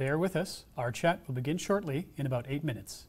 Bear with us. Our chat will begin shortly in about eight minutes.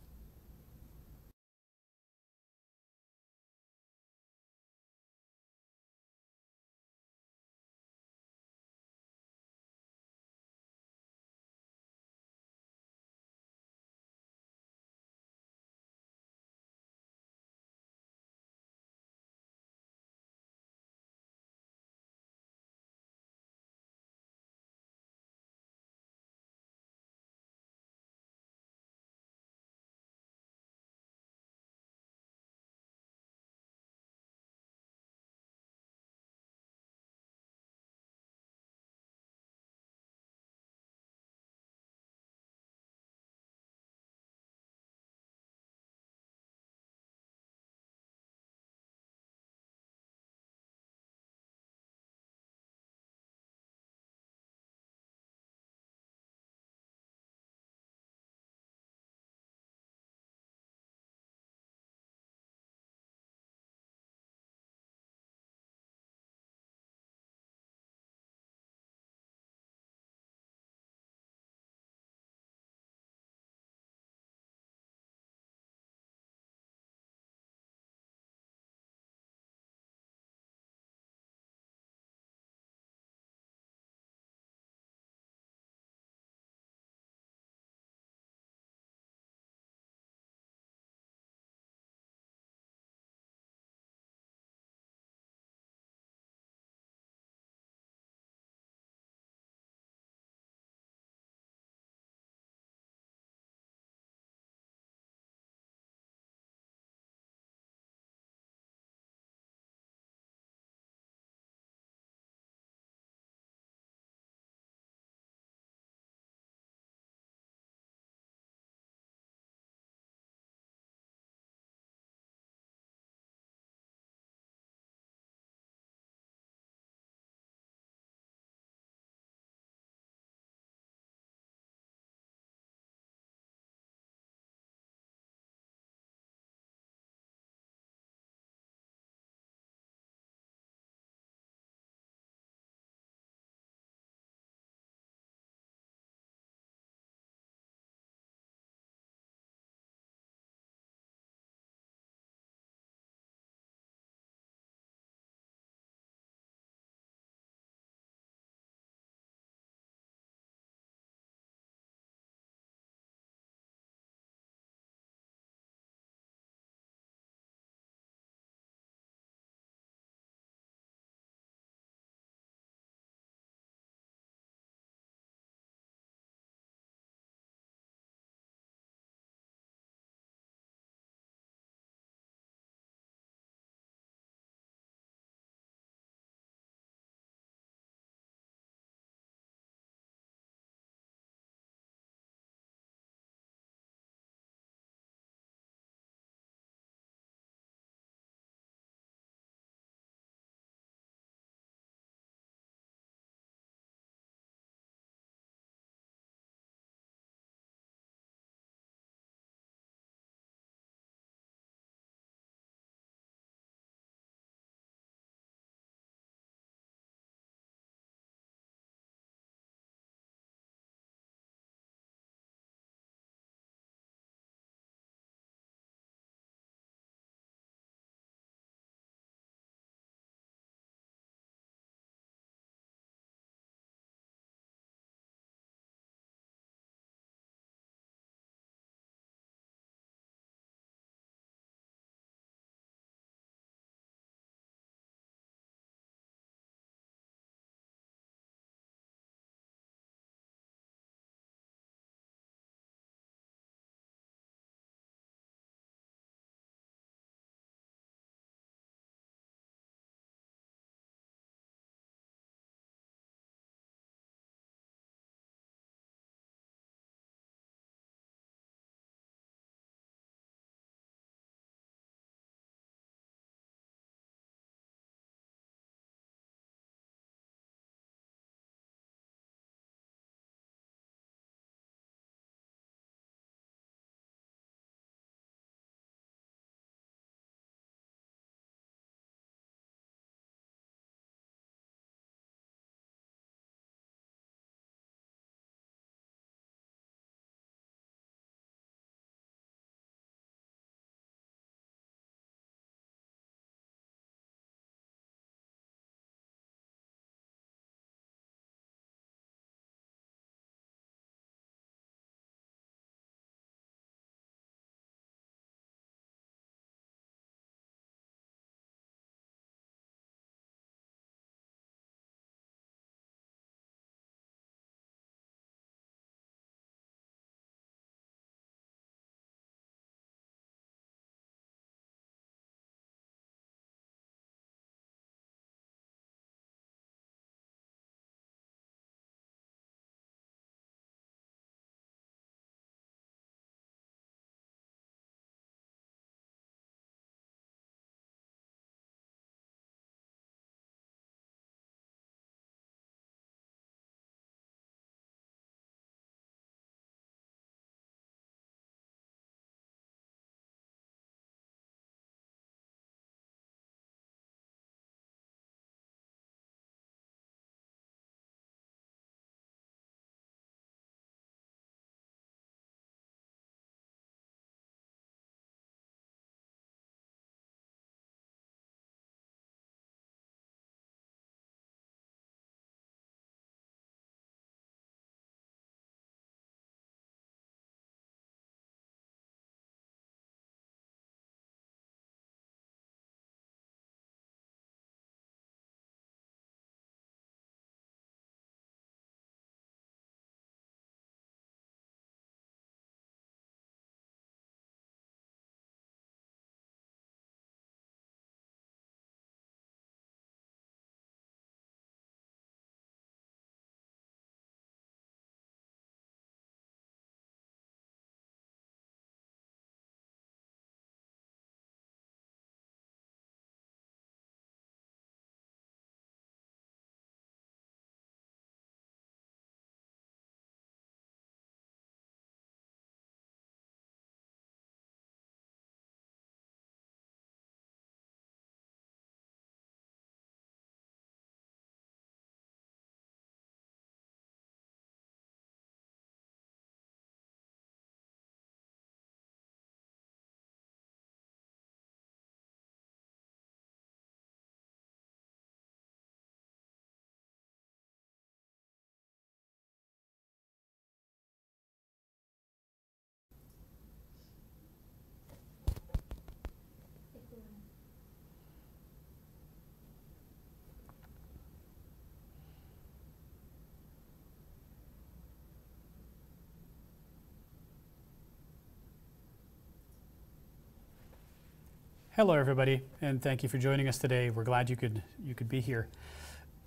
Hello, everybody, and thank you for joining us today. We're glad you could you could be here.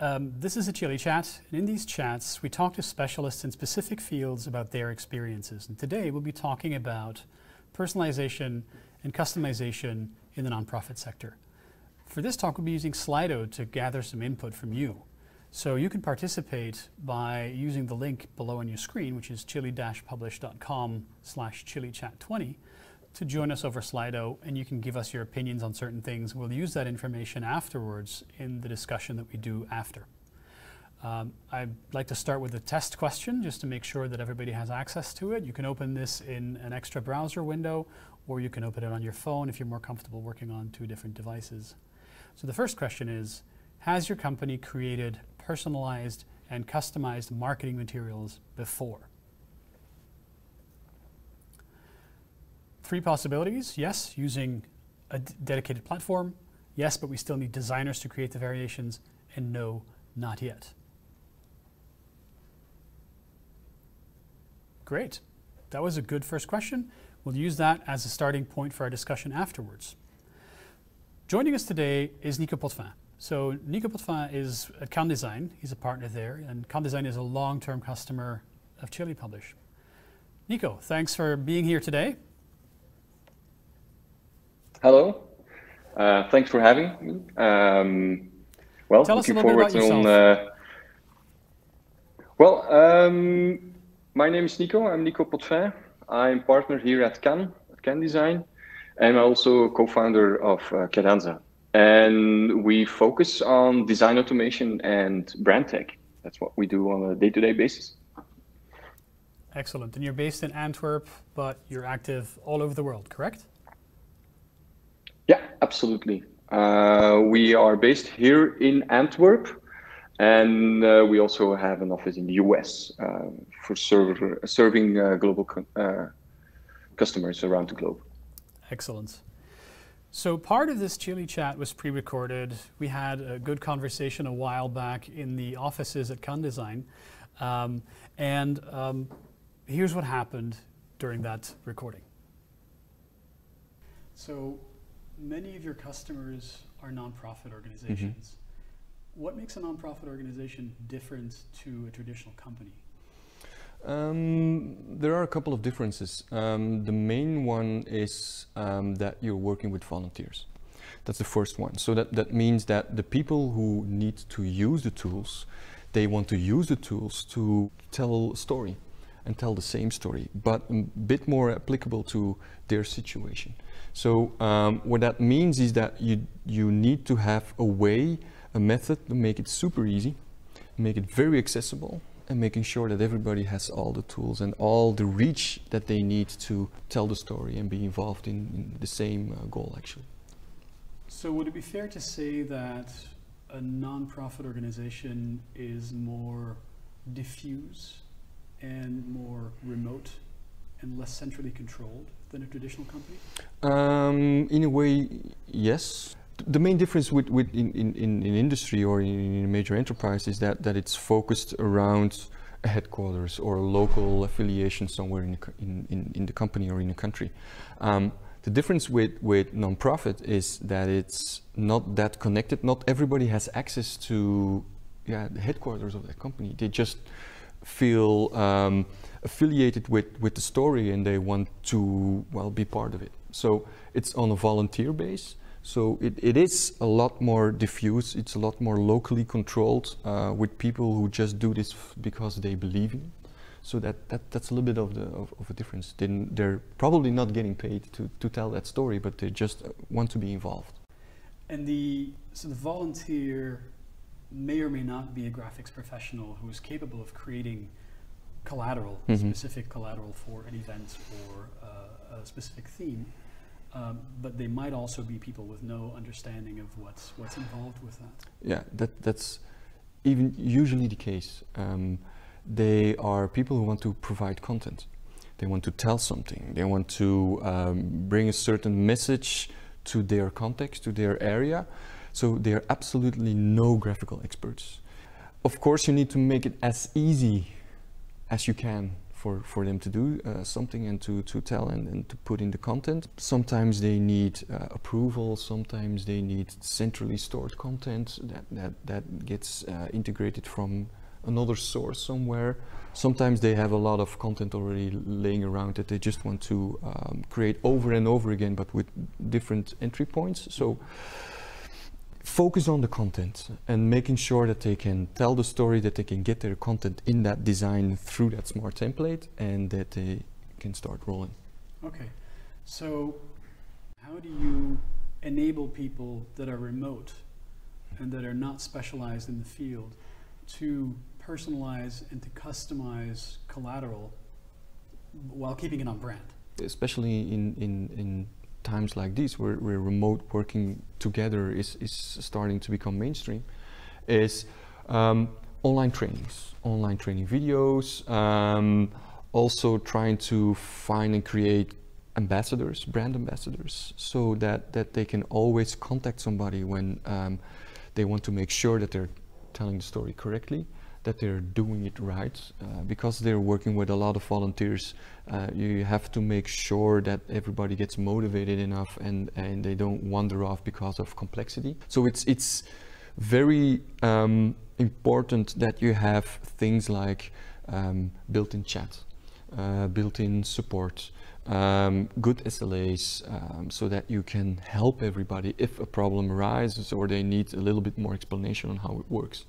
Um, this is a Chili Chat, and in these chats, we talk to specialists in specific fields about their experiences. And today, we'll be talking about personalization and customization in the nonprofit sector. For this talk, we'll be using Slido to gather some input from you. So you can participate by using the link below on your screen, which is chili-publish.com slash chilichat20 to join us over Slido, and you can give us your opinions on certain things. We'll use that information afterwards in the discussion that we do after. Um, I'd like to start with a test question just to make sure that everybody has access to it. You can open this in an extra browser window, or you can open it on your phone if you're more comfortable working on two different devices. So the first question is, has your company created personalized and customized marketing materials before? Three possibilities, yes, using a dedicated platform, yes, but we still need designers to create the variations, and no, not yet. Great. That was a good first question. We'll use that as a starting point for our discussion afterwards. Joining us today is Nico Potvin. So Nico Potvin is at Cannes Design. He's a partner there, and Cannes Design is a long-term customer of Chili Publish. Nico, thanks for being here today. Hello. Uh, thanks for having me. Um, well, Tell looking us a little forward bit about on. yourself. Uh, well, um, my name is Nico. I'm Nico Potvin. I'm partner here at Can at Cannes Design, and I'm also co-founder of uh, Cadenza. And we focus on design automation and brand tech. That's what we do on a day-to-day basis. Excellent. And you're based in Antwerp, but you're active all over the world, correct? Yeah, absolutely. Uh, we are based here in Antwerp, and uh, we also have an office in the US uh, for server, serving uh, global uh, customers around the globe. Excellent. So part of this Chili chat was pre-recorded. We had a good conversation a while back in the offices at Cannes Design. Um, and um, here's what happened during that recording. So many of your customers are nonprofit organizations. What makes a nonprofit organization different to a traditional company? Um, there are a couple of differences. Um, the main one is um, that you're working with volunteers. That's the first one. So that, that means that the people who need to use the tools, they want to use the tools to tell a story and tell the same story, but a bit more applicable to their situation. So um, what that means is that you, you need to have a way, a method to make it super easy, make it very accessible, and making sure that everybody has all the tools and all the reach that they need to tell the story and be involved in, in the same uh, goal actually. So would it be fair to say that a nonprofit organization is more diffuse and more remote and less centrally controlled than a traditional company? Um, in a way, yes. The main difference with, with in, in, in industry or in, a major enterprise is that, that it's focused around a headquarters or a local affiliation somewhere in the, in, in, the company or in the country. Um, the difference with, with nonprofit is that it's not that connected. Not everybody has access to yeah, the headquarters of that company. They just feel um, affiliated with, with the story and they want to well be part of it. So it's on a volunteer base. So it, it is a lot more diffuse. It's a lot more locally controlled uh, with people who just do this because they believe in. So that, that that's a little bit of the of, of a difference. Then they're probably not getting paid to, to tell that story, but they just uh, want to be involved. And the so the volunteer may or may not be a graphics professional who is capable of creating collateral, Mhm. specific collateral for an event or uh, a specific theme. Um, but they might also be people with no understanding of what's what's involved with that. Yeah, that that's even usually the case. Um, they are people who want to provide content. They want to tell something. They want to um, bring a certain message to their context, to their area. So they are absolutely no graphical experts. Of course, you need to make it as easy as you can for, for them to do uh, something and to, to tell and, and to put in the content. Sometimes they need uh, approval, sometimes they need centrally stored content that, that, that gets uh, integrated from another source somewhere. Sometimes they have a lot of content already laying around that they just want to um, create over and over again, but with different entry points. So focus on the content and making sure that they can tell the story, that they can get their content in that design through that smart template, and that they can start rolling. Okay, so how do you enable people that are remote and that are not specialized in the field to personalize and to customize collateral while keeping it on brand? Especially in, in, in times like these where, where remote working together is, is starting to become mainstream is um, online trainings, online training videos, um, also trying to find and create ambassadors, brand ambassadors, so that, that they can always contact somebody when um, they want to make sure that they're telling the story correctly that they're doing it right uh, because they're working with a lot of volunteers uh, you have to make sure that everybody gets motivated enough and and they don't wander off because of complexity. So it's it's very um, important that you have things like um, built-in chat uh, built-in support um, good SLAs um, so that you can help everybody if a problem arises or they need a little bit more explanation on how it works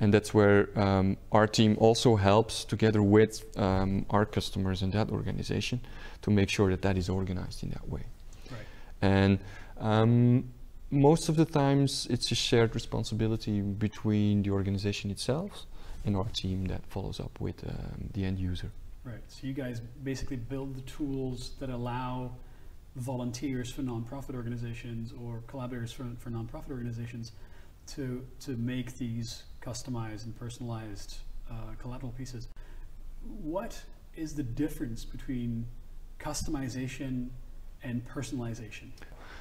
and that's where um, our team also helps together with um, our customers and that organization to make sure that that is organized in that way. Right. And um, most of the times it's a shared responsibility between the organization itself and our team that follows up with um, the end user. Right. So you guys basically build the tools that allow volunteers for nonprofit organizations or collaborators for, for nonprofit organizations to, to make these customized and personalized uh, collateral pieces. What is the difference between customization and personalization?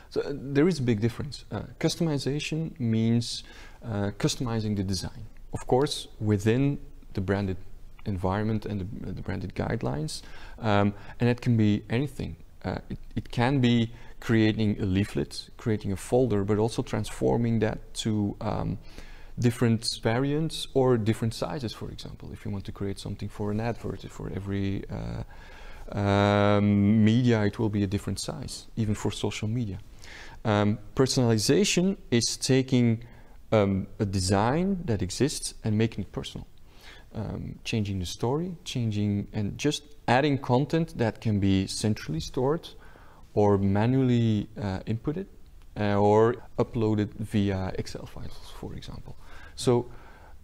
So uh, there is a big difference. Uh, customization means uh, customizing the design. Of course, within the branded environment and the, the branded guidelines, um, and it can be anything. Uh, it, it, can be creating a leaflet, creating a folder, but also transforming that to um, different variants or different sizes, for example. If you want to create something for an advert, for every uh, um, media, it will be a different size, even for social media. Um, personalization is taking um, a design that exists and making it personal. Um, changing the story, changing and just adding content that can be centrally stored or manually uh, inputted uh, or uploaded via Excel files, for example. So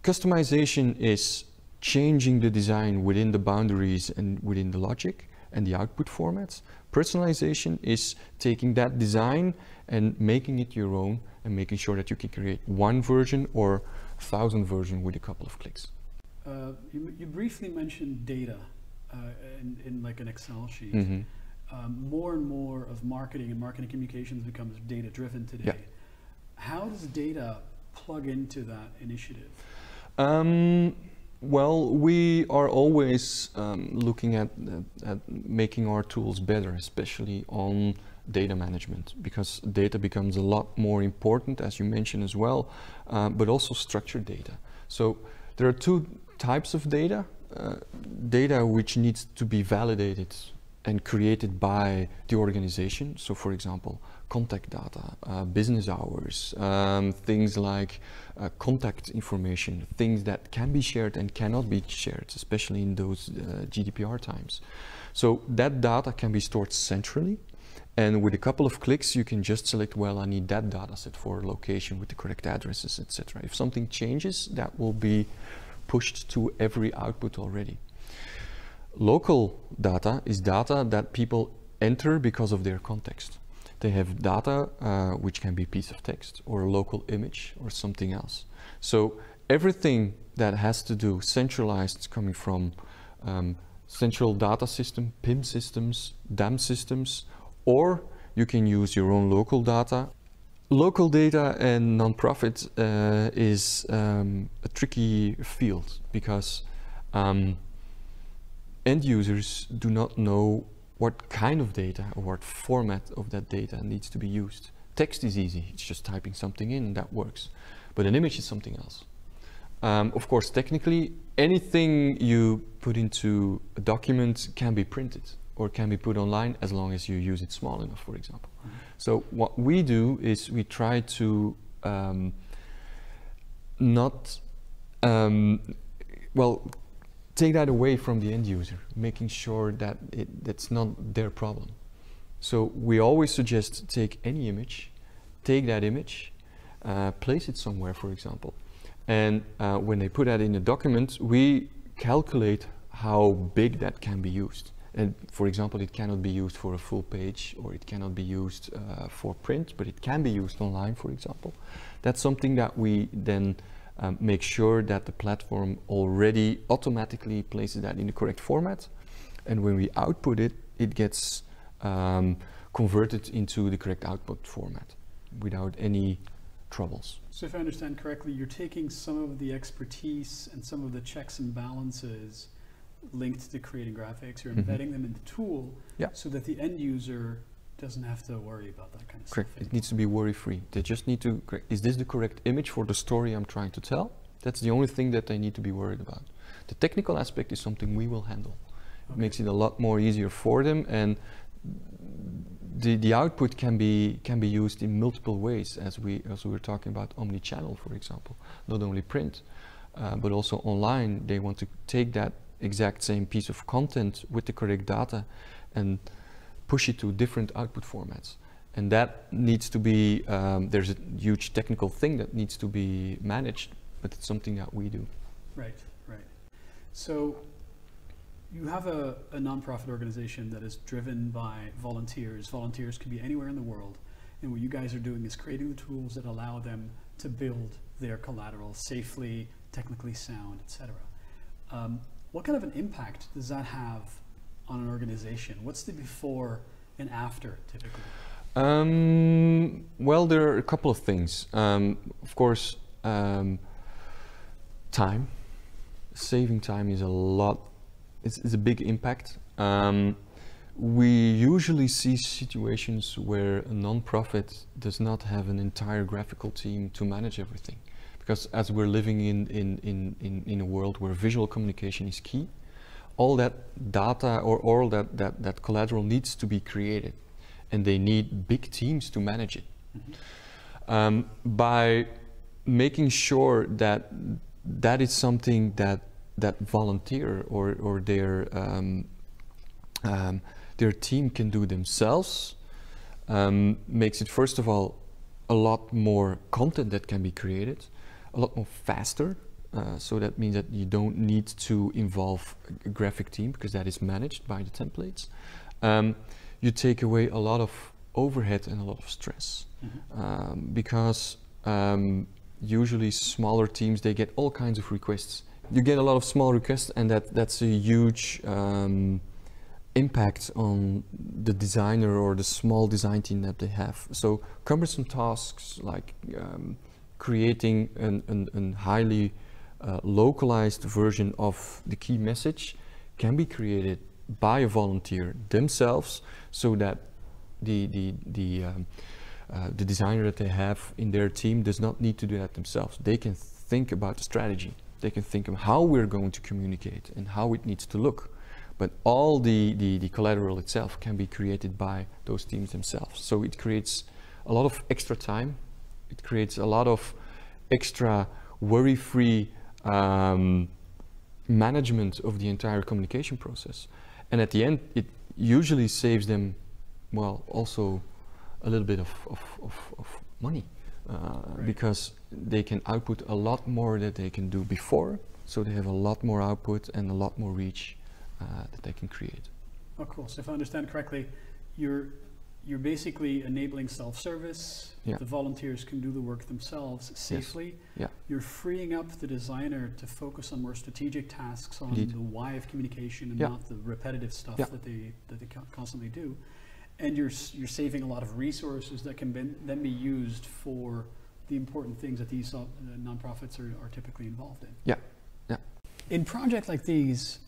customization is changing the design within the boundaries and within the logic and the output formats. Personalization is taking that design and making it your own and making sure that you can create one version or a thousand version with a couple of clicks. Uh, you, you, briefly mentioned data uh, in, in, like an Excel sheet. Mm -hmm. um, more and more of marketing and marketing communications becomes data driven today. Yeah. How does data plug into that initiative? Um, well, we are always um, looking at, at, at, making our tools better, especially on data management, because data becomes a lot more important, as you mentioned as well, uh, but also structured data. So there are two types of data. Uh, data which needs to be validated and created by the organization. So for example, contact data, uh, business hours, um, things like uh, contact information, things that can be shared and cannot be shared, especially in those uh, GDPR times. So that data can be stored centrally and with a couple of clicks, you can just select, well, I need that data set for location with the correct addresses, etc. If something changes, that will be pushed to every output already. Local data is data that people enter because of their context. They have data uh, which can be a piece of text or a local image or something else. So everything that has to do centralized coming from um, central data system, PIM systems, DAM systems, or you can use your own local data. Local data and nonprofit uh, is um, a tricky field because um, end users do not know what kind of data or what format of that data needs to be used. Text is easy, it's just typing something in and that works. But an image is something else. Um, of course, technically, anything you put into a document can be printed or can be put online as long as you use it small enough, for example. Mm -hmm. So what we do is we try to um, not, um, well, take that away from the end user, making sure that it, that's not their problem. So we always suggest take any image, take that image, uh, place it somewhere, for example. And uh, when they put that in a document, we calculate how big that can be used. And for example, it cannot be used for a full page or it cannot be used uh, for print, but it can be used online, for example. That's something that we then um, make sure that the platform already automatically places that in the correct format. And when we output it, it gets um, converted into the correct output format without any troubles. So if I understand correctly, you're taking some of the expertise and some of the checks and balances linked to creating graphics, you're mm -hmm. embedding them in the tool yeah. so that the end user doesn't have to worry about that kind of correct. stuff. It needs to be worry free. They just need to, is this the correct image for the story I'm trying to tell? That's the only thing that they need to be worried about. The technical aspect is something we will handle. Okay. It makes it a lot more easier for them and the, the output can be can be used in multiple ways as we as we were talking about omni-channel for example not only print uh, but also online they want to take that exact same piece of content with the correct data and push it to different output formats. And that needs to be, um, there's a huge technical thing that needs to be managed, but it's something that we do. Right, right. So you have a, a nonprofit organization that is driven by volunteers. Volunteers can be anywhere in the world. And what you guys are doing is creating the tools that allow them to build their collateral safely, technically sound, etc. Um, what kind of an impact does that have on an organization? What's the before and after typically? Um, well, there are a couple of things. Um, of course, um, time. Saving time is a lot, it's, it's a big impact. Um, we usually see situations where a non-profit does not have an entire graphical team to manage everything. Because as we're living in, in, in, in, in a world where visual communication is key, all that data or all that, that, that collateral needs to be created and they need big teams to manage it. Mm -hmm. um, by making sure that that is something that that volunteer or, or their um, um, their team can do themselves um, makes it first of all a lot more content that can be created, a lot more faster uh, so that means that you don't need to involve a graphic team because that is managed by the templates. Um, you take away a lot of overhead and a lot of stress mm -hmm. um, because um, usually smaller teams they get all kinds of requests. You get a lot of small requests and that that's a huge um, impact on the designer or the small design team that they have. So cumbersome tasks like um, creating an, an, an highly uh, localized version of the key message can be created by a volunteer themselves so that the, the, the, um, uh, the designer that they have in their team does not need to do that themselves. They can think about the strategy. They can think of how we're going to communicate and how it needs to look. But all the, the, the collateral itself can be created by those teams themselves. So it creates a lot of extra time. It creates a lot of extra worry-free um, management of the entire communication process. And at the end, it usually saves them, well, also a little bit of, of, of, of money uh, right. because they can output a lot more that they can do before. So they have a lot more output and a lot more reach uh, that they can create. Oh, cool. So if I understand correctly, you're you're basically enabling self-service. Yeah. The volunteers can do the work themselves safely. Yes. Yeah. You're freeing up the designer to focus on more strategic tasks on Indeed. the why of communication and yeah. not the repetitive stuff that they that they constantly do. And you're you're saving a lot of resources that can ben, then be used for the important things that these uh, nonprofits are, are typically involved in. Yeah. Yeah. In projects like these,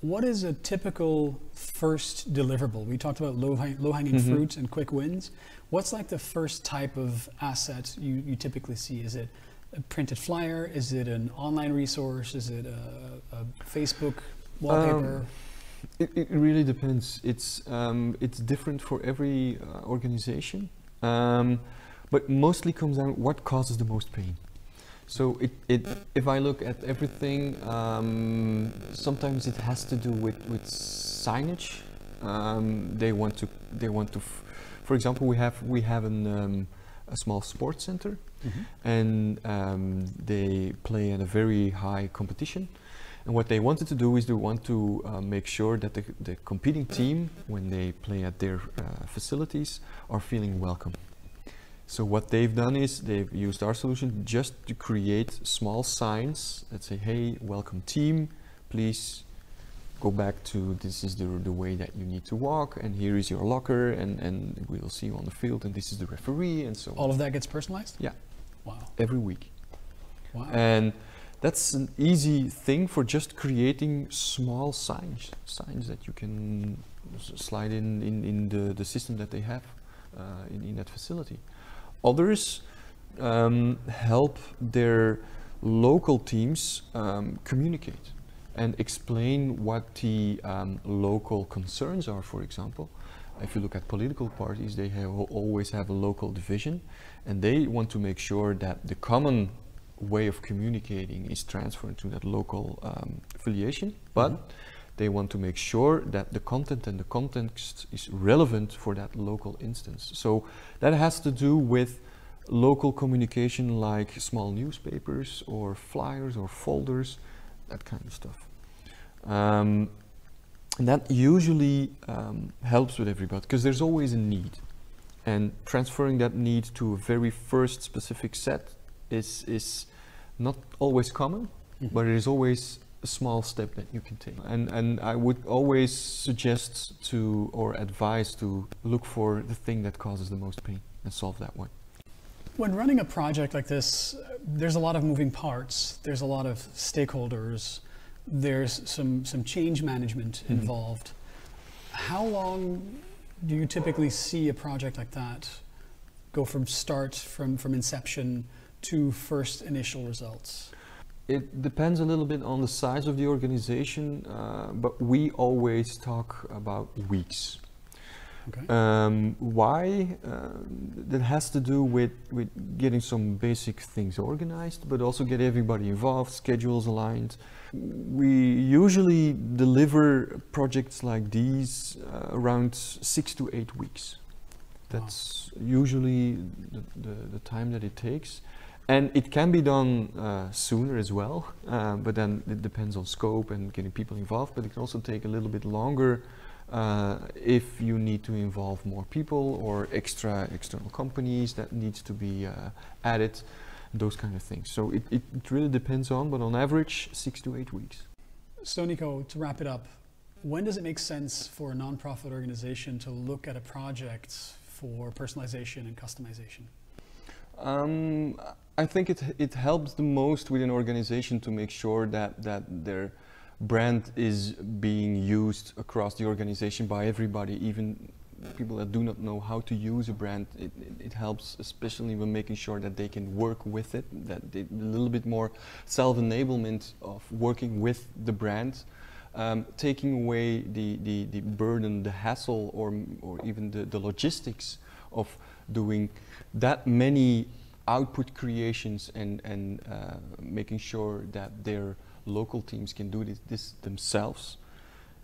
what is a typical first deliverable? We talked about low, low hanging mm-hmm. fruit and quick wins. What's like the first type of asset you, you typically see? Is it a printed flyer? Is it an online resource? Is it a, a Facebook wallpaper? Um, it, it, really depends. It's um, it's different for every uh, organization, um, but mostly comes down what causes the most pain. So it, it if I look at everything, um, sometimes it has to do with with signage. Um, they want to they want to, for example, we have we have an, um, a small sports center, mm-hmm. and um, they play in a very high competition. And what they wanted to do is they want to uh, make sure that the, the competing team, when they play at their uh, facilities, are feeling welcome. So what they've done is they've used our solution just to create small signs that say, hey, welcome team, please go back to this is the, the way that you need to walk and here is your locker and, and we'll see you on the field and this is the referee and so All on. of that gets personalized? Yeah. Wow. Every week. Wow. And that's an easy thing for just creating small signs, signs that you can slide in, in, in the, the system that they have uh, in, in that facility. Others um, help their local teams um, communicate and explain what the um, local concerns are, for example. If you look at political parties, they have always have a local division and they want to make sure that the common way of communicating is transferred to that local um, affiliation, but mm -hmm. They want to make sure that the content and the context is relevant for that local instance. So that has to do with local communication like small newspapers or flyers or folders, that kind of stuff. Um, and that usually um, helps with everybody because there's always a need. And transferring that need to a very first specific set is, is not always common, mm -hmm. but it is always a small step that you can take. And, and I would always suggest to or advise to look for the thing that causes the most pain and solve that one. When running a project like this, there's a lot of moving parts, there's a lot of stakeholders, there's some, some change management mm-hmm. involved. How long do you typically see a project like that go from start, from, from inception to first initial results? It depends a little bit on the size of the organization, uh, but we always talk about weeks. Okay. Um, why? Uh, that has to do with, with getting some basic things organized, but also get everybody involved, schedules aligned. We usually deliver projects like these uh, around six to eight weeks. That's wow. usually the, the, the, time that it takes. And it can be done uh, sooner as well, uh, but then it depends on scope and getting people involved, but it can also take a little bit longer uh, if you need to involve more people or extra external companies that needs to be uh, added, those kind of things. So it, it, it, really depends on, but on average, six to eight weeks. So Nico, to wrap it up, when does it make sense for a nonprofit organization to look at a project for personalization and customization? Um, I think it, it helps the most with an organization to make sure that, that they're brand is being used across the organization by everybody, even people that do not know how to use a brand. It, it, it helps, especially when making sure that they can work with it, that they, a little bit more self-enablement of working with the brand. Um, taking away the, the, the burden, the hassle, or, or even the, the logistics of doing that many output creations and, and uh, making sure that they're local teams can do this, this themselves.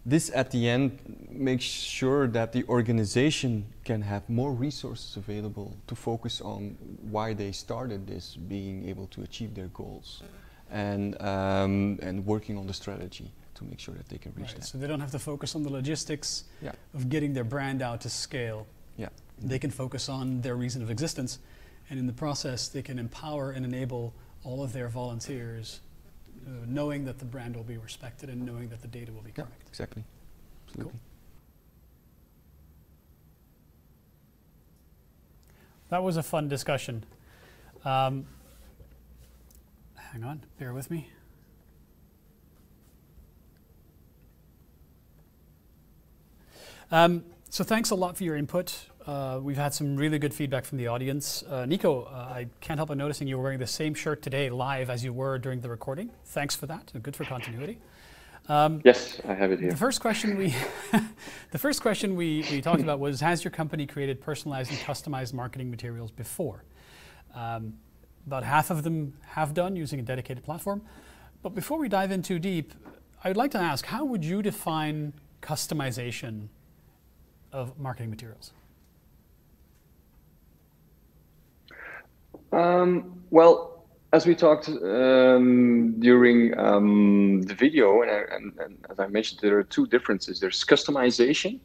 This at the end makes sure that the organization can have more resources available to focus on why they started this, being able to achieve their goals and, um, and working on the strategy to make sure that they can reach right, that. So they don't have to focus on the logistics yeah. of getting their brand out to scale. Yeah. They can focus on their reason of existence and in the process they can empower and enable all of their volunteers uh, knowing that the brand will be respected and knowing that the data will be correct. Exactly. Absolutely. Cool. That was a fun discussion. Um, hang on, bear with me. Um, so thanks a lot for your input. Uh, we've had some really good feedback from the audience. Uh, Nico, uh, I can't help but noticing you were wearing the same shirt today live as you were during the recording. Thanks for that. Good for continuity. Um, yes, I have it here. The first question we, the first question we, we talked about was: Has your company created personalized and customized marketing materials before? Um, about half of them have done using a dedicated platform. But before we dive in too deep, I'd like to ask: How would you define customization of marketing materials? Um, well, as we talked um, during um, the video, and, and, and, as I mentioned, there are two differences. There's customization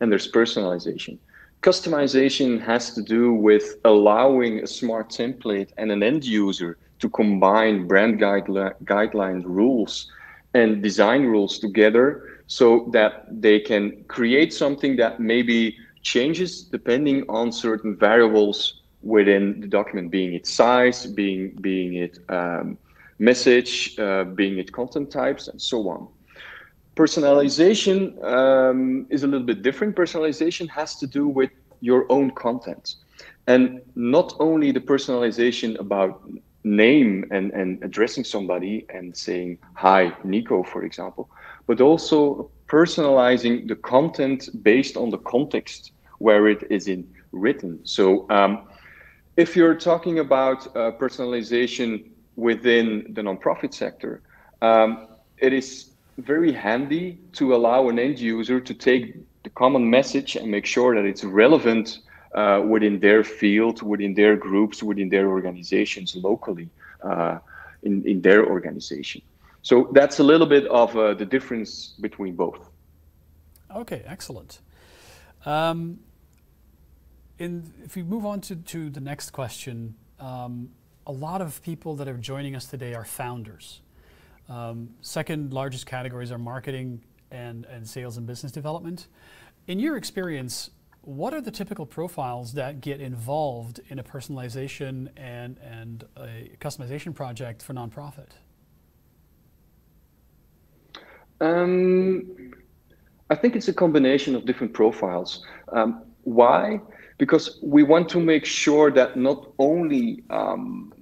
and there's personalization. Customization has to do with allowing a smart template and an end user to combine brand guideline, guideline rules and design rules together so that they can create something that maybe changes depending on certain variables within the document, being its size, being being it um, message, uh, being it content types, and so on. Personalization um, is a little bit different. Personalization has to do with your own content, and not only the personalization about name and, and addressing somebody and saying hi Nico, for example, but also personalizing the content based on the context where it is in written. So um, if you're talking about uh, personalization within the nonprofit sector, um, it is very handy to allow an end user to take the common message and make sure that it's relevant uh, within their field, within their groups, within their organizations locally uh, in, in their organization. So that's a little bit of uh, the difference between both. Okay, excellent. Um, in, if we move on to, to the next question, um, a lot of people that are joining us today are founders. Um, second largest categories are marketing and, and sales and business development. In your experience, what are the typical profiles that get involved in a personalization and, and a customization project for nonprofit? Um, I think it's a combination of different profiles. Um, why? Because we want to make sure that not only um,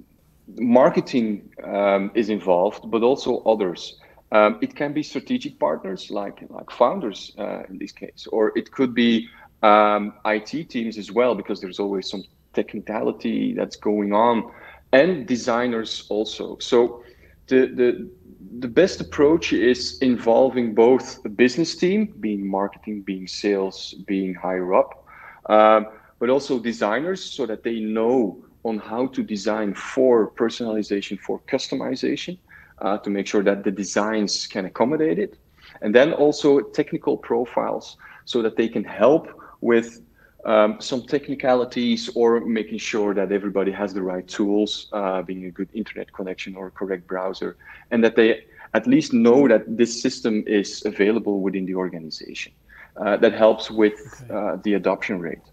marketing um, is involved, but also others. Um, it can be strategic partners like like founders uh, in this case, or it could be um, IT teams as well, because there's always some technicality that's going on, and designers also. So the the the best approach is involving both the business team, being marketing, being sales, being higher up, um, but also designers so that they know on how to design for personalization, for customization, uh, to make sure that the designs can accommodate it. And then also technical profiles so that they can help with um, some technicalities or making sure that everybody has the right tools, uh, being a good internet connection or a correct browser, and that they at least know that this system is available within the organization. Uh, that helps with okay. Uh, the adoption rate.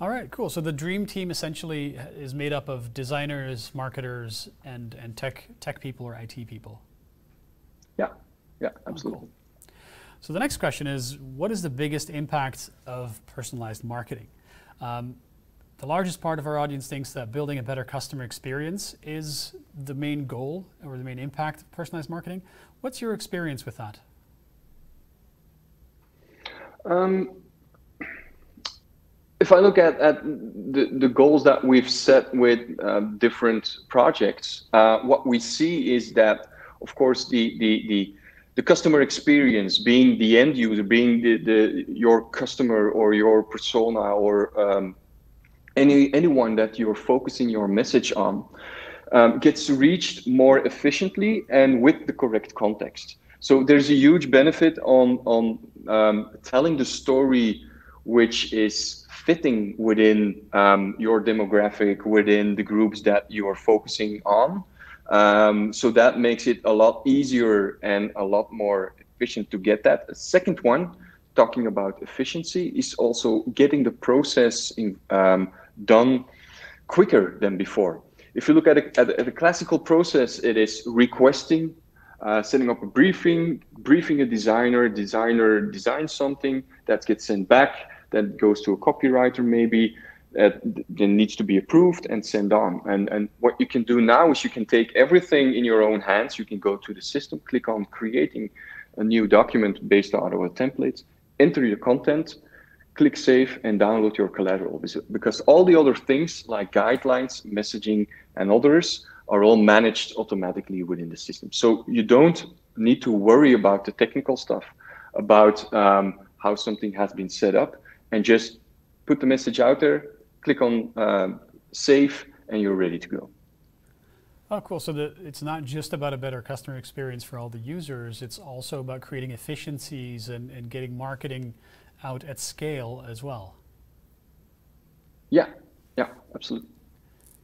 All right, cool. So the dream team essentially is made up of designers, marketers, and and tech tech people or IT people. Yeah, yeah, absolutely. Oh, cool. So the next question is, what is the biggest impact of personalized marketing? Um, the largest part of our audience thinks that building a better customer experience is the main goal or the main impact of personalized marketing. What's your experience with that? Um, if I look at, at the, the goals that we've set with uh, different projects, uh, what we see is that, of course, the, the, the, the, customer experience, being the end user, being the, the, your customer or your persona or um, any, anyone that you're focusing your message on, um, gets reached more efficiently and with the correct context. So there's a huge benefit on, on um, telling the story which is fitting within um, your demographic, within the groups that you are focusing on. Um, so that makes it a lot easier and a lot more efficient to get that. The second one, talking about efficiency, is also getting the process in, um, done quicker than before. If you look at a, at a, at a classical process, it is requesting uh, setting up a briefing, briefing a designer, designer designs something that gets sent back, that goes to a copywriter maybe, that then needs to be approved and sent on. And, and what you can do now is you can take everything in your own hands. You can go to the system, click on creating a new document based on our templates, enter your content, click save and download your collateral because all the other things like guidelines, messaging and others are all managed automatically within the system. So you don't need to worry about the technical stuff, about um, how something has been set up and just put the message out there, click on um, save and you're ready to go. Oh, cool. So the, it's not just about a better customer experience for all the users, it's also about creating efficiencies and, and getting marketing out at scale as well. Yeah, yeah, absolutely.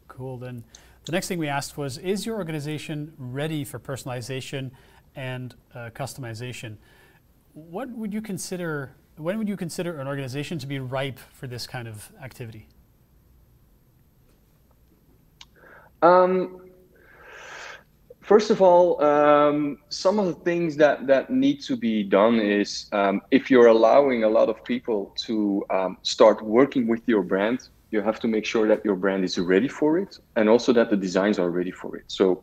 Cool. Then the next thing we asked was Is your organization ready for personalization and uh, customization? What would you consider? When would you consider an organization to be ripe for this kind of activity? Um, First of all, um, some of the things that, that need to be done is um, if you're allowing a lot of people to um, start working with your brand, you have to make sure that your brand is ready for it and also that the designs are ready for it. So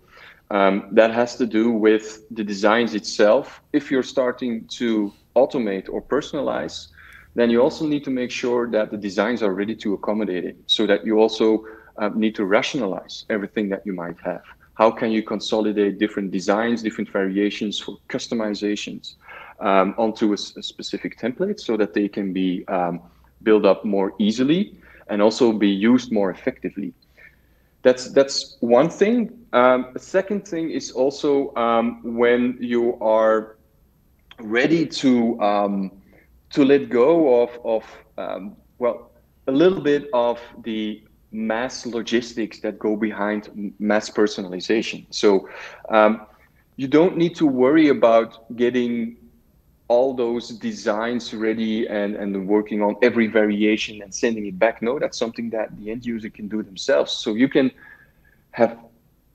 um, that has to do with the designs itself. If you're starting to automate or personalize, then you also need to make sure that the designs are ready to accommodate it so that you also uh, need to rationalize everything that you might have how can you consolidate different designs, different variations for customizations um, onto a, a, specific template so that they can be um, built up more easily and also be used more effectively. That's that's one thing. Um, second thing is also um, when you are ready to um, to let go of of um, well a little bit of the mass logistics that go behind mass personalization. So um, you don't need to worry about getting all those designs ready and, and working on every variation and sending it back. No, that's something that the end user can do themselves. So you can have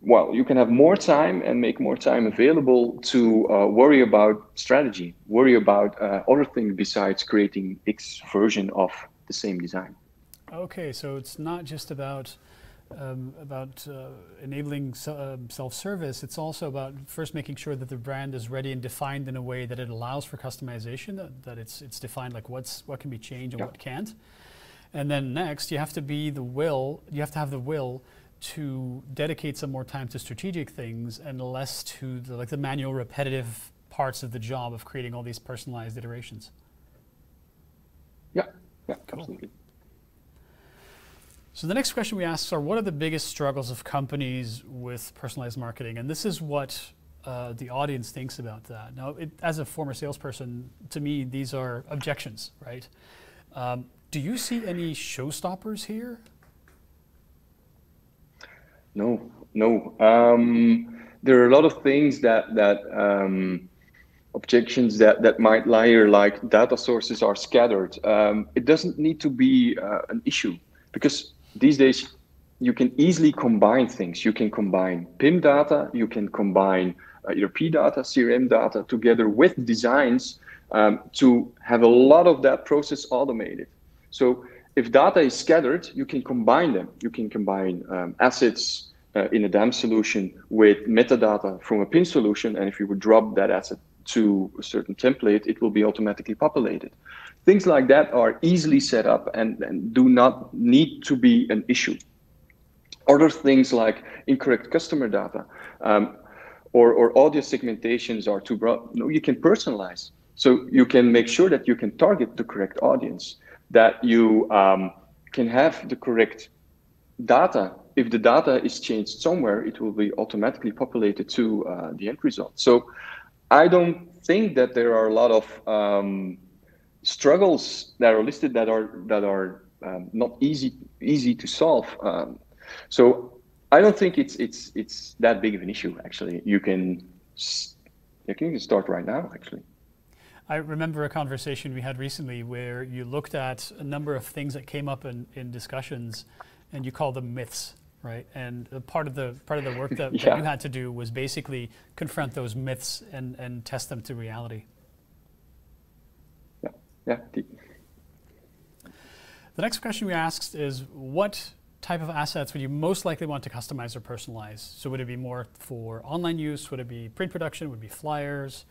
well, you can have more time and make more time available to uh, worry about strategy, worry about uh, other things besides creating X version of the same design. Okay, so it's not just about um, about uh, enabling uh, self-service. It's also about first making sure that the brand is ready and defined in a way that it allows for customization. That, that it's it's defined like what's what can be changed and what can't. And then next, you have to be the will. You have to have the will to dedicate some more time to strategic things and less to the, like the manual, repetitive parts of the job of creating all these personalized iterations. Yeah, yeah, cool. absolutely. So the next question we ask are, what are the biggest struggles of companies with personalized marketing? And this is what uh, the audience thinks about that. Now, it, as a former salesperson, to me, these are objections, right? Um, do you see any showstoppers here? No, no. Um, there are a lot of things that that um, objections that that might lie here, like data sources are scattered. Um, it doesn't need to be uh, an issue because these days you can easily combine things. You can combine PIM data, you can combine uh, ERP data, CRM data together with designs um, to have a lot of that process automated. So if data is scattered, you can combine them. You can combine um, assets uh, in a DAM solution with metadata from a PIM solution. And if you would drop that asset to a certain template, it will be automatically populated. Things like that are easily set up and, and do not need to be an issue. Other things like incorrect customer data um, or, or audio segmentations are too broad. No, you can personalize. So you can make sure that you can target the correct audience, that you um, can have the correct data. If the data is changed somewhere, it will be automatically populated to uh, the end result. So I don't think that there are a lot of um, struggles that are listed that are that are um, not easy easy to solve. Um, so I don't think it's it's it's that big of an issue. Actually, you can you can start right now. Actually. I remember a conversation we had recently where you looked at a number of things that came up in, in discussions and you call them myths. Right? And part of the part of the work that, yeah. that, you had to do was basically confront those myths and, and test them to reality. Yeah, yeah. The next question we asked is what type of assets would you most likely want to customize or personalize? So would it be more for online use? Would it be print production? Would it be flyers?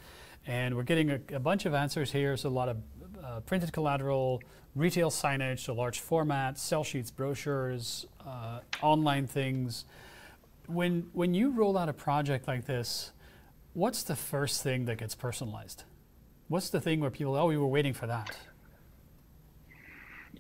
And we're getting a, a bunch of answers here. So a lot of uh, printed collateral, retail signage, so large format, sell sheets, brochures, uh, online things. When, when you roll out a project like this, what's the first thing that gets personalized? What's the thing where people, oh, we were waiting for that?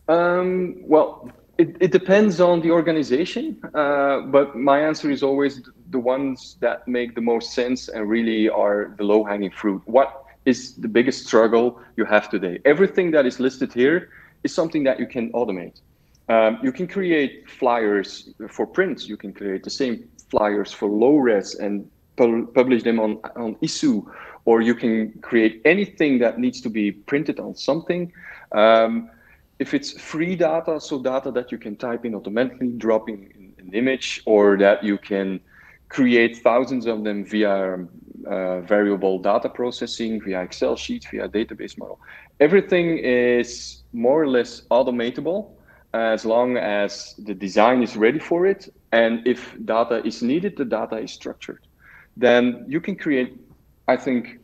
Um, well, it, it, depends on the organization, uh, but my answer is always the ones that make the most sense and really are the low hanging fruit. What is the biggest struggle you have today? Everything that is listed here is something that you can automate. Um, you can create flyers for print. You can create the same flyers for low res and pu publish them on, on Issuu, or you can create anything that needs to be printed on something. Um, if it's free data, so data that you can type in automatically, drop in an image, or that you can create thousands of them via uh, variable data processing, via Excel sheet, via database model. Everything is more or less automatable as long as the design is ready for it. And if data is needed, the data is structured. Then you can create, I think,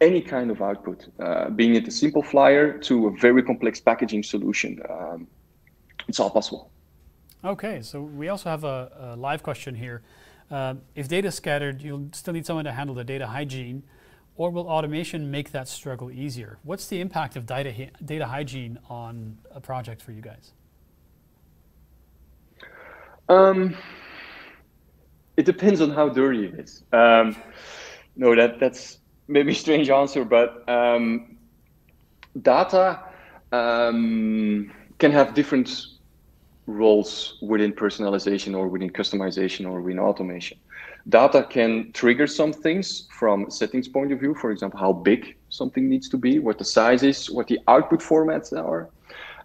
any kind of output, uh, being it a simple flyer to a very complex packaging solution. Um, it's all possible. Okay, so we also have a, a live question here. Uh, if data is scattered, you'll still need someone to handle the data hygiene, or will automation make that struggle easier? What's the impact of data, data hygiene on a project for you guys? Um, it depends on how dirty it is. Um, no, that that's maybe a strange answer, but um, data um, can have different roles within personalization or within customization or within automation. Data can trigger some things from settings point of view, for example, how big something needs to be, what the size is, what the output formats are.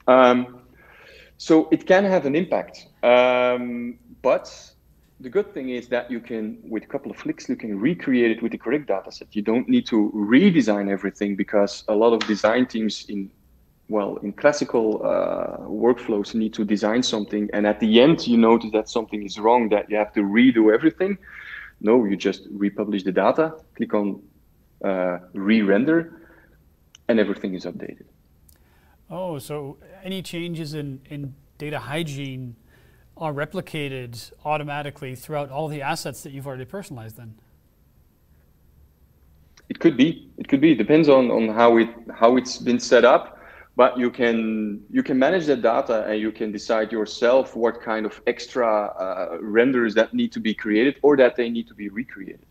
Um, so it can have an impact, um, but the good thing is that you can, with a couple of flicks, you can recreate it with the correct data set. You don't need to redesign everything because a lot of design teams in, well, in classical uh, workflows need to design something. And at the end, you notice that something is wrong, that you have to redo everything. No, you just republish the data, click on uh, re-render, and everything is updated. Oh, so any changes in, in data hygiene are replicated automatically throughout all the assets that you've already personalized then? It could be. It could be. It depends on, on how it how it's been set up. But you can you can manage that data and you can decide yourself what kind of extra uh, renders that need to be created or that they need to be recreated.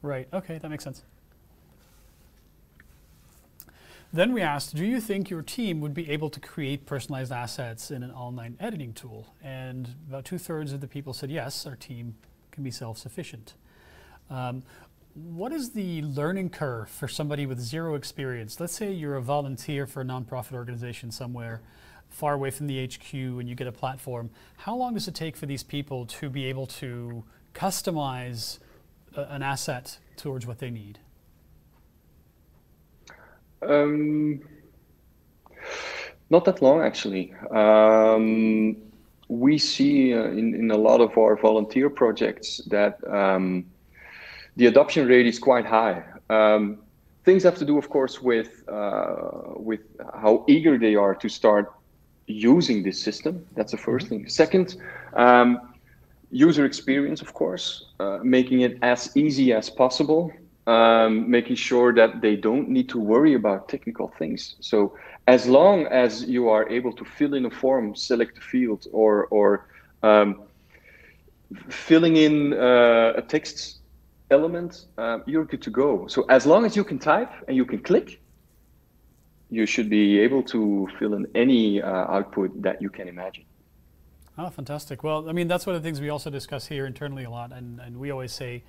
Right. Okay, that makes sense. Then we asked, do you think your team would be able to create personalized assets in an online editing tool? And about two thirds of the people said yes, our team can be self-sufficient. Um, what is the learning curve for somebody with zero experience? Let's say you're a volunteer for a nonprofit organization somewhere far away from the HQ and you get a platform. How long does it take for these people to be able to customize a, an asset towards what they need? Um, not that long, actually. Um, we see uh, in, in a lot of our volunteer projects that um, the adoption rate is quite high. Um, things have to do, of course, with uh, with how eager they are to start using this system. That's the first thing. Second, um, user experience, of course, uh, making it as easy as possible um, making sure that they don't need to worry about technical things. So as long as you are able to fill in a form, select a field, or or um, filling in uh, a text element, um, you're good to go. So as long as you can type and you can click, you should be able to fill in any uh, output that you can imagine. Oh, fantastic. Well, I mean, that's one of the things we also discuss here internally a lot, and, and we always say,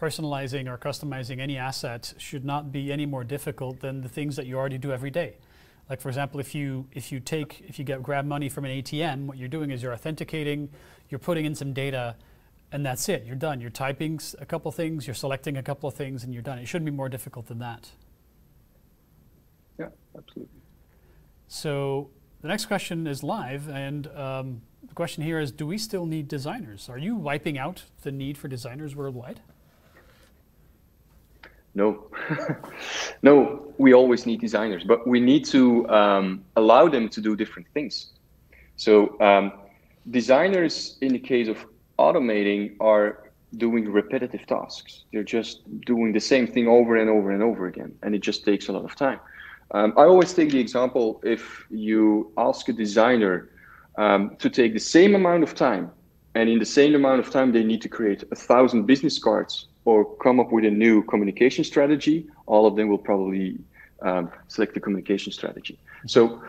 personalizing or customizing any asset should not be any more difficult than the things that you already do every day. Like for example, if you if you take if you get grab money from an ATM, what you're doing is you're authenticating, you're putting in some data, and that's it. You're done. You're typing a couple things, you're selecting a couple of things, and you're done. It shouldn't be more difficult than that. Yeah, absolutely. So the next question is live, and um, the question here is: Do we still need designers? Are you wiping out the need for designers worldwide? No, no, we always need designers, but we need to um, allow them to do different things. So um, designers, in the case of automating, are doing repetitive tasks. They're just doing the same thing over and over and over again, and it just takes a lot of time. Um, I always take the example if you ask a designer um, to take the same amount of time, and in the same amount of time, they need to create a thousand business cards or come up with a new communication strategy, all of them will probably um, select the communication strategy. So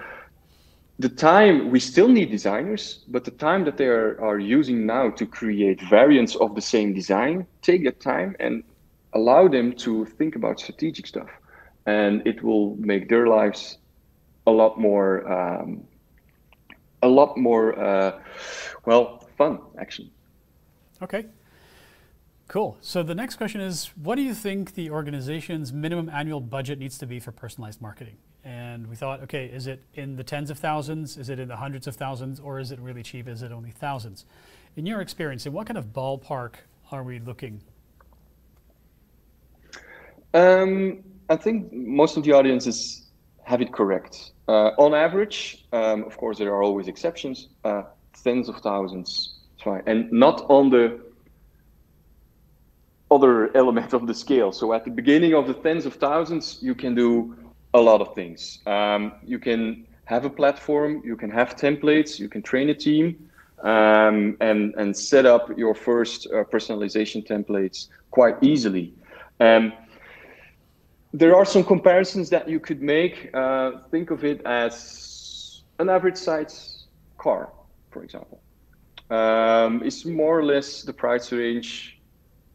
the time we still need designers, but the time that they are, are using now to create variants of the same design, take that time and allow them to think about strategic stuff. And it will make their lives a lot more, um, a lot more, uh, well, fun actually. Okay. Cool. So the next question is, what do you think the organization's minimum annual budget needs to be for personalized marketing? And we thought, okay, is it in the tens of thousands? Is it in the hundreds of thousands? Or is it really cheap? Is it only thousands? In your experience, in what kind of ballpark are we looking? Um, I think most of the audiences have it correct. Uh, on average, um, of course, there are always exceptions, uh, tens of thousands, fine. And not on the other element of the scale. So at the beginning of the tens of thousands, you can do a lot of things. Um, you can have a platform, you can have templates, you can train a team, um, and and set up your first uh, personalization templates quite easily. Um, there are some comparisons that you could make. Uh, think of it as an average size car, for example. Um, it's more or less the price range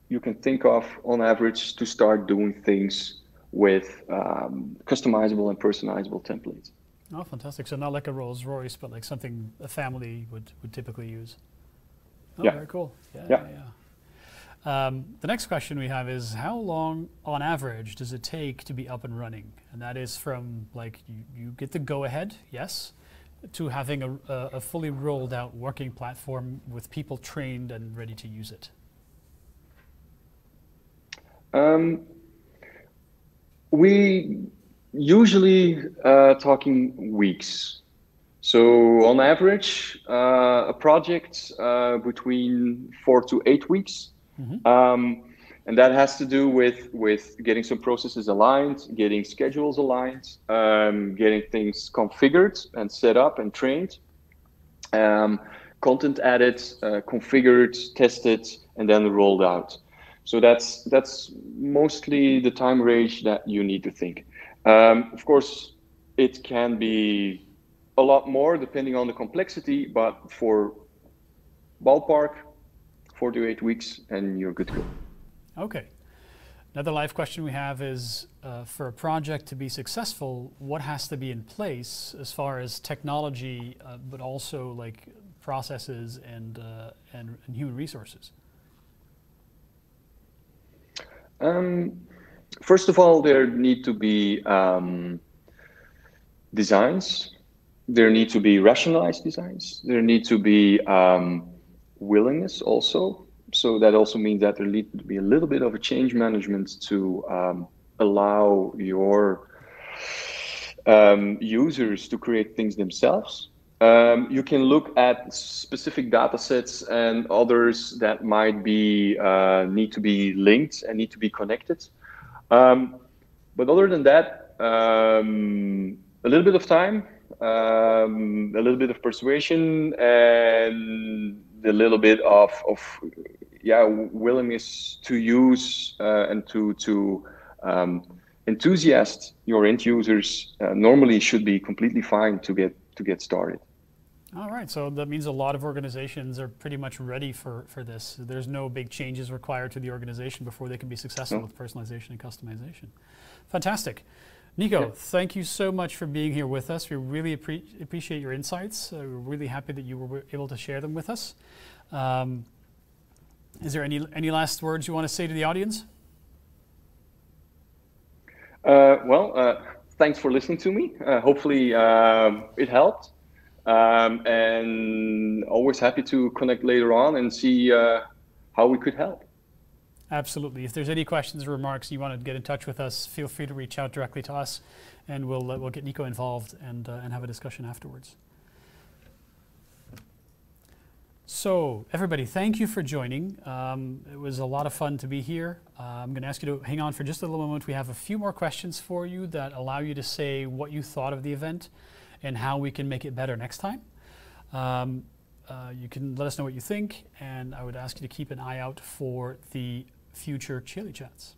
you can think of on average to start doing things with um, customizable and personalizable templates. Oh, fantastic. So not like a Rolls Royce, but like something a family would, would typically use. Oh, yeah. very cool. Yeah, yeah. yeah, yeah. Um, the next question we have is how long on average does it take to be up and running? And that is from like you, you get the go ahead, yes, to having a, a fully rolled out working platform with people trained and ready to use it. Um, we usually uh, talking weeks. So on average, uh, a project uh, between four to eight weeks. Mm-hmm. Um, and that has to do with with getting some processes aligned, getting schedules aligned, um, getting things configured and set up and trained, um, content added, uh, configured, tested, and then rolled out. So that's that's mostly the time range that you need to think. Um, of course, it can be a lot more depending on the complexity, but for ballpark, four to eight weeks, and you're good to go. Okay. Another live question we have is uh, for a project to be successful, what has to be in place as far as technology, uh, but also like processes and, uh, and, and human resources? Um, first of all, there need to be um, designs. There need to be rationalized designs. There need to be um, willingness also. So that also means that there need to be a little bit of a change management to um, allow your um, users to create things themselves. Um, you can look at specific data sets and others that might be uh, need to be linked and need to be connected. Um, but other than that, um, a little bit of time, um, a little bit of persuasion, and a little bit of, of yeah willingness to use uh, and to to um, enthusiast your end users uh, normally should be completely fine to get to get started. All right, so that means a lot of organizations are pretty much ready for, for this. There's no big changes required to the organization before they can be successful with personalization and customization. Fantastic. Nico, Yeah. thank you so much for being here with us. We really appre- appreciate your insights. Uh, we're really happy that you were able to share them with us. Um, is there any any last words you want to say to the audience? Uh, well, uh, thanks for listening to me. Uh, hopefully, um, it helped. Um, and always happy to connect later on and see uh, how we could help. Absolutely. If there's any questions or remarks you want to get in touch with us, feel free to reach out directly to us, and we'll uh, we'll get Nico involved and uh, and have a discussion afterwards. So, everybody, thank you for joining. Um, it was a lot of fun to be here. Uh, I'm going to ask you to hang on for just a little moment. We have a few more questions for you that allow you to say what you thought of the event and how we can make it better next time. Um, uh, you can let us know what you think, and I would ask you to keep an eye out for the future Chili Chats.